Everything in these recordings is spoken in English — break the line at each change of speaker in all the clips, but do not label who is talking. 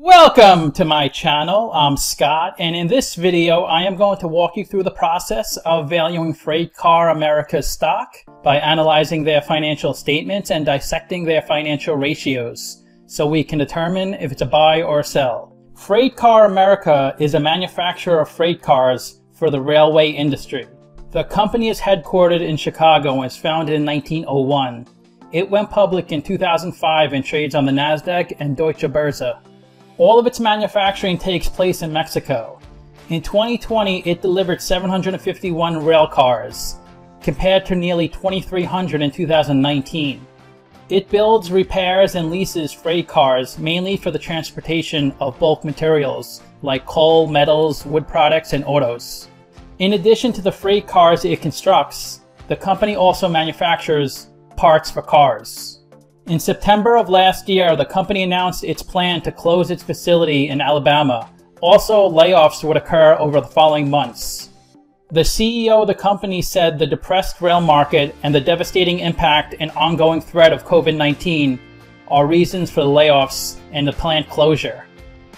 Welcome to my channel. I'm Scott, and in this video, I am going to walk you through the process of valuing FreightCar America's stock by analyzing their financial statements and dissecting their financial ratios so we can determine if it's a buy or a sell. FreightCar America is a manufacturer of freight cars for the railway industry. The company is headquartered in Chicago and was founded in 1901. It went public in 2005 and trades on the Nasdaq and Deutsche Börse. All of its manufacturing takes place in Mexico. In 2020, it delivered 751 rail cars, compared to nearly 2,300 in 2019. It builds, repairs, and leases freight cars mainly for the transportation of bulk materials like coal, metals, wood products, and autos. In addition to the freight cars it constructs, the company also manufactures parts for cars. In September of last year, the company announced its plan to close its facility in Alabama. Also, layoffs would occur over the following months. The CEO of the company said the depressed rail market and the devastating impact and ongoing threat of COVID-19 are reasons for the layoffs and the plant closure.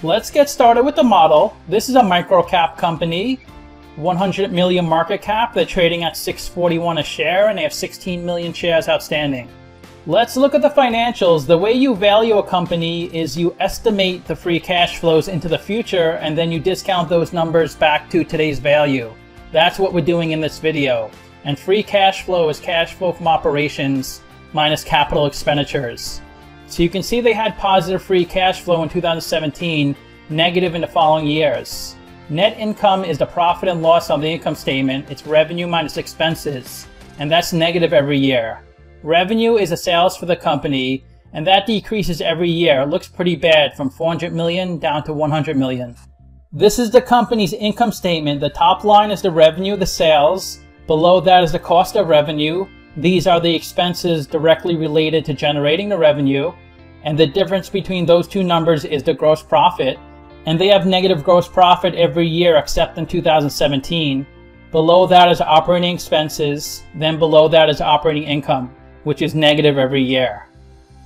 Let's get started with the model. This is a microcap company, 100 million market cap. They're trading at 641 a share and they have 16 million shares outstanding. Let's look at the financials. The way you value a company is you estimate the free cash flows into the future and then you discount those numbers back to today's value. That's what we're doing in this video. And free cash flow is cash flow from operations minus capital expenditures. So you can see they had positive free cash flow in 2017, negative in the following years. Net income is the profit and loss on the income statement. It's revenue minus expenses, and that's negative every year. Revenue is the sales for the company, and that decreases every year. It looks pretty bad from 400 million down to 100 million. This is the company's income statement. The top line is the revenue, the sales. Below that is the cost of revenue. These are the expenses directly related to generating the revenue. And the difference between those two numbers is the gross profit. And they have negative gross profit every year except in 2017. Below that is operating expenses. Then below that is operating income which is negative every year.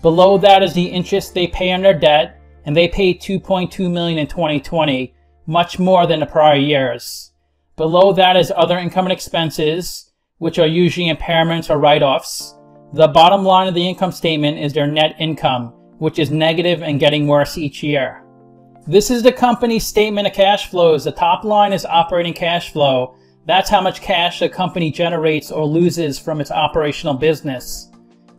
Below that is the interest they pay on their debt, and they paid 2.2 million in 2020, much more than the prior years. Below that is other income and expenses, which are usually impairments or write-offs. The bottom line of the income statement is their net income, which is negative and getting worse each year. This is the company's statement of cash flows. The top line is operating cash flow, that's how much cash a company generates or loses from its operational business.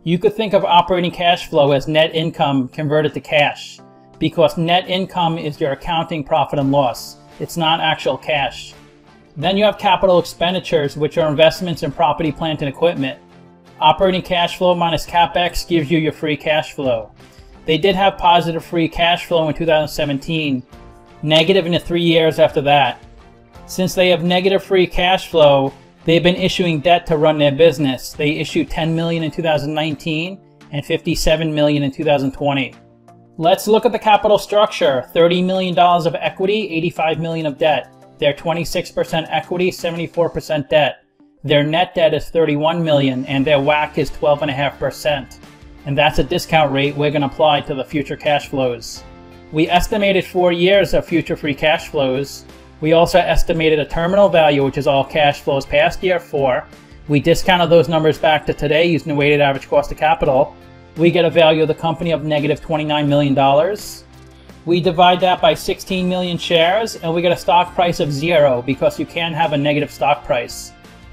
You could think of operating cash flow as net income converted to cash, because net income is your accounting profit and loss. It's not actual cash. Then you have capital expenditures, which are investments in property, plant, and equipment. Operating cash flow minus capex gives you your free cash flow. They did have positive free cash flow in 2017, negative in the three years after that. Since they have negative free cash flow, they've been issuing debt to run their business. They issued 10 million in 2019 and 57 million in 2020. Let's look at the capital structure. $30 million of equity, 85 million of debt. They're 26% equity, 74% debt. Their net debt is 31 million and their WACC is 12.5%. And that's a discount rate we're going to apply to the future cash flows. We estimated four years of future free cash flows we also estimated a terminal value, which is all cash flows past year four. We discounted those numbers back to today using the weighted average cost of capital. We get a value of the company of negative $29 million. We divide that by 16 million shares and we get a stock price of zero because you can have a negative stock price.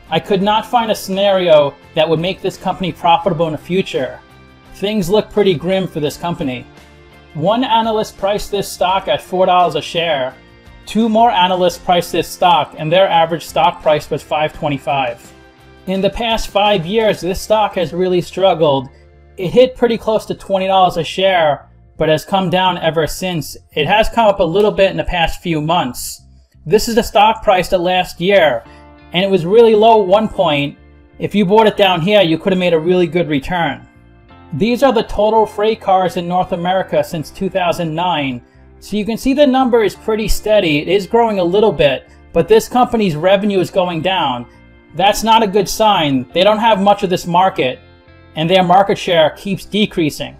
I could not find a scenario that would make this company profitable in the future. Things look pretty grim for this company. One analyst priced this stock at $4 a share, Two more analysts priced this stock, and their average stock price was 525. In the past five years, this stock has really struggled. It hit pretty close to $20 a share, but has come down ever since. It has come up a little bit in the past few months. This is the stock price of last year, and it was really low one point. If you bought it down here, you could have made a really good return. These are the total freight cars in North America since 2009. So you can see the number is pretty steady. It is growing a little bit, but this company's revenue is going down. That's not a good sign. They don't have much of this market, and their market share keeps decreasing.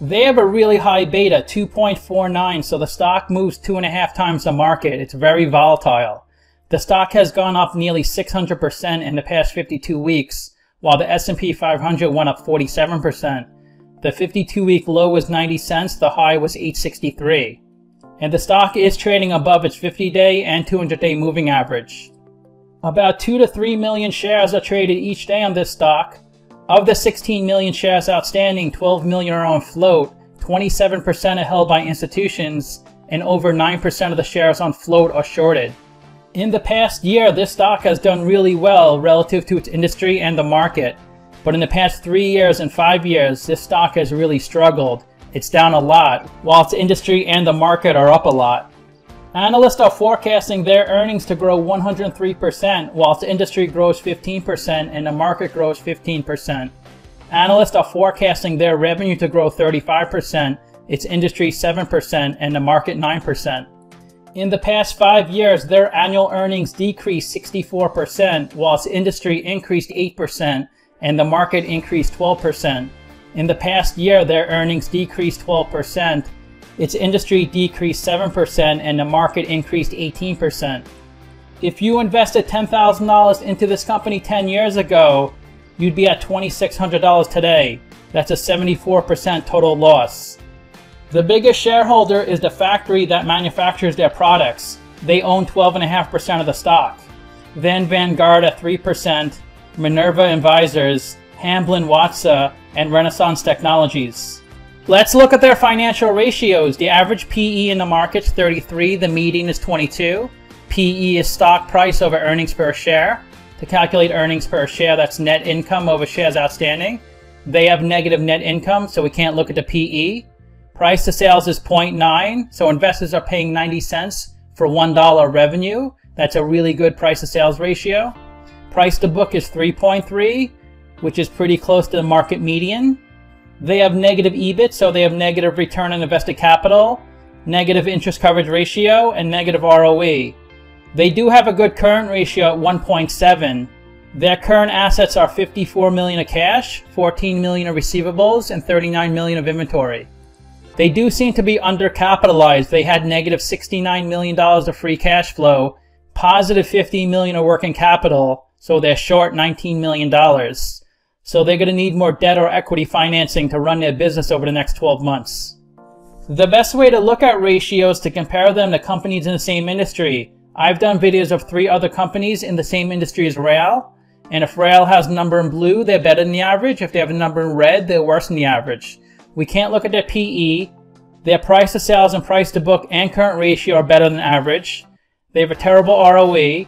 They have a really high beta, 2.49, so the stock moves two and a half times the market. It's very volatile. The stock has gone up nearly 600% in the past 52 weeks, while the S&P 500 went up 47%. The 52-week low was 90 cents, the high was 863. And the stock is trading above its 50-day and 200-day moving average. About 2 to 3 million shares are traded each day on this stock, of the 16 million shares outstanding, 12 million are on float, 27% are held by institutions, and over 9% of the shares on float are shorted. In the past year, this stock has done really well relative to its industry and the market. But in the past three years and five years, this stock has really struggled. It's down a lot, whilst industry and the market are up a lot. Analysts are forecasting their earnings to grow 103%, whilst industry grows 15% and the market grows 15%. Analysts are forecasting their revenue to grow 35%, its industry 7%, and the market 9%. In the past five years, their annual earnings decreased 64%, whilst industry increased 8% and the market increased 12%. In the past year, their earnings decreased 12%, its industry decreased 7% and the market increased 18%. If you invested $10,000 into this company 10 years ago, you'd be at $2,600 today. That's a 74% total loss. The biggest shareholder is the factory that manufactures their products. They own 12.5% of the stock. Then Vanguard at 3%, Minerva Advisors, Hamblin Watsa, and Renaissance Technologies. Let's look at their financial ratios. The average PE in the market is 33, the median is 22. PE is stock price over earnings per share. To calculate earnings per share, that's net income over shares outstanding. They have negative net income, so we can't look at the PE. Price to sales is 0.9, so investors are paying 90 cents for $1 revenue. That's a really good price to sales ratio. Price to book is 3.3, which is pretty close to the market median. They have negative EBIT, so they have negative return on invested capital, negative interest coverage ratio, and negative ROE. They do have a good current ratio at 1.7. Their current assets are 54 million of cash, 14 million of receivables, and 39 million of inventory. They do seem to be undercapitalized. They had negative $69 million of free cash flow, positive 50 million of working capital, so they're short $19 million. So they're going to need more debt or equity financing to run their business over the next 12 months. The best way to look at ratios to compare them to companies in the same industry. I've done videos of three other companies in the same industry as Rail. And if Rail has a number in blue, they're better than the average. If they have a number in red, they're worse than the average. We can't look at their PE. Their price to sales and price to book and current ratio are better than average. They have a terrible ROE.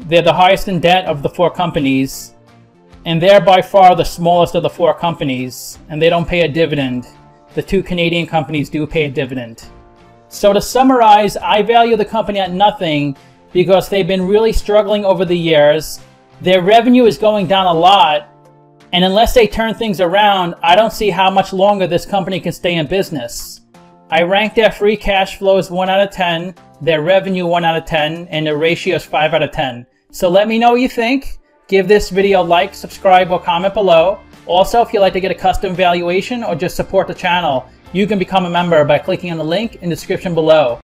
They're the highest in debt of the four companies and they're by far the smallest of the four companies, and they don't pay a dividend. The two Canadian companies do pay a dividend. So to summarize, I value the company at nothing because they've been really struggling over the years. Their revenue is going down a lot, and unless they turn things around, I don't see how much longer this company can stay in business. I rank their free cash flow as 1 out of 10, their revenue 1 out of 10, and their ratio is 5 out of 10. So let me know what you think. Give this video a like, subscribe, or comment below. Also, if you'd like to get a custom valuation or just support the channel, you can become a member by clicking on the link in the description below.